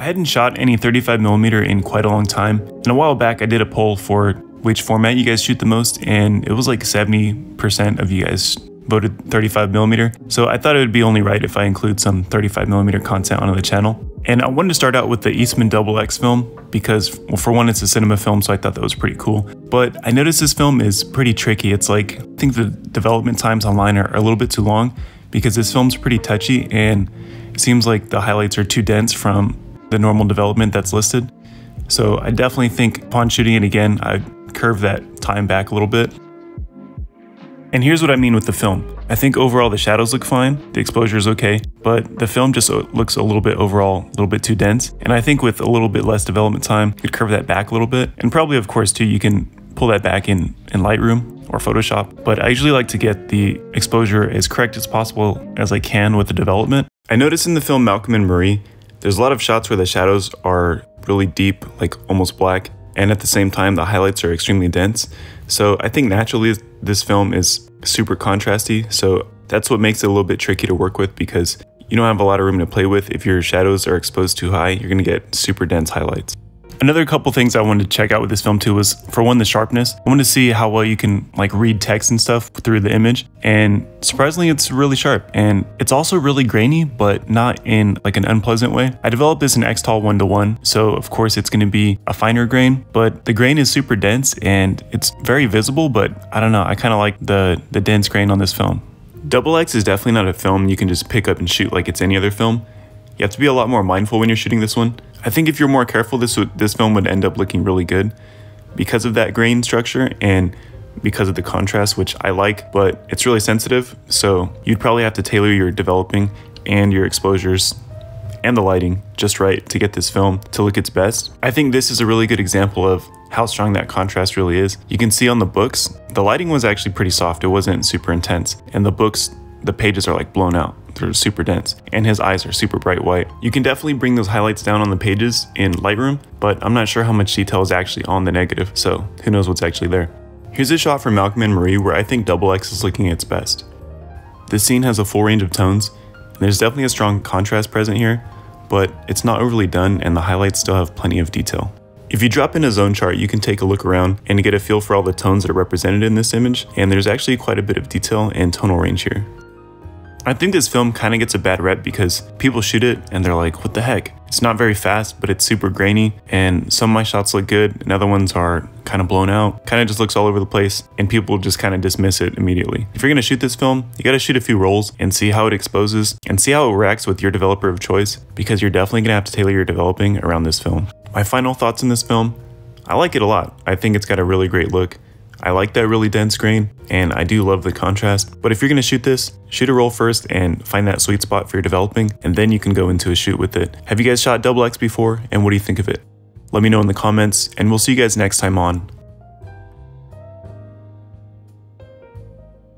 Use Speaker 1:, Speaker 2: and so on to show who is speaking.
Speaker 1: I hadn't shot any 35mm in quite a long time, and a while back I did a poll for which format you guys shoot the most, and it was like 70% of you guys voted 35mm, so I thought it would be only right if I include some 35mm content onto the channel. And I wanted to start out with the Eastman Double X film because, well, for one, it's a cinema film, so I thought that was pretty cool. But I noticed this film is pretty tricky. It's like, I think the development times online are a little bit too long because this film's pretty touchy and it seems like the highlights are too dense from the normal development that's listed. So I definitely think upon shooting it again, I'd curve that time back a little bit. And here's what I mean with the film. I think overall the shadows look fine, the exposure is okay, but the film just looks a little bit overall, a little bit too dense. And I think with a little bit less development time, you could curve that back a little bit. And probably, of course, too, you can pull that back in, in Lightroom or Photoshop. But I usually like to get the exposure as correct as possible as I can with the development. I noticed in the film Malcolm and Marie, there's a lot of shots where the shadows are really deep, like almost black, and at the same time the highlights are extremely dense. So I think naturally this film is super contrasty, so that's what makes it a little bit tricky to work with because you don't have a lot of room to play with. If your shadows are exposed too high, you're gonna get super dense highlights. Another couple things I wanted to check out with this film too was for one the sharpness. I wanted to see how well you can like read text and stuff through the image and surprisingly it's really sharp and it's also really grainy but not in like an unpleasant way. I developed this in Xtol 1 to 1 so of course it's going to be a finer grain but the grain is super dense and it's very visible but I don't know I kind of like the the dense grain on this film. Double X is definitely not a film you can just pick up and shoot like it's any other film. You have to be a lot more mindful when you're shooting this one. I think if you're more careful, this would this film would end up looking really good because of that grain structure and because of the contrast, which I like, but it's really sensitive. So you'd probably have to tailor your developing and your exposures and the lighting just right to get this film to look its best. I think this is a really good example of how strong that contrast really is. You can see on the books, the lighting was actually pretty soft. It wasn't super intense. And the books, the pages are like blown out. They're super dense, and his eyes are super bright white. You can definitely bring those highlights down on the pages in Lightroom, but I'm not sure how much detail is actually on the negative, so who knows what's actually there. Here's a shot from Malcolm and Marie where I think Double X is looking its best. This scene has a full range of tones, and there's definitely a strong contrast present here, but it's not overly done and the highlights still have plenty of detail. If you drop in a zone chart, you can take a look around and get a feel for all the tones that are represented in this image, and there's actually quite a bit of detail and tonal range here. I think this film kind of gets a bad rep because people shoot it and they're like, what the heck? It's not very fast, but it's super grainy, and some of my shots look good, and other ones are kind of blown out, kind of just looks all over the place, and people just kind of dismiss it immediately. If you're gonna shoot this film, you gotta shoot a few rolls and see how it exposes and see how it reacts with your developer of choice, because you're definitely gonna have to tailor your developing around this film. My final thoughts on this film I like it a lot. I think it's got a really great look. I like that really dense grain and I do love the contrast. But if you're gonna shoot this, shoot a roll first and find that sweet spot for your developing and then you can go into a shoot with it. Have you guys shot double X before and what do you think of it? Let me know in the comments and we'll see you guys next time on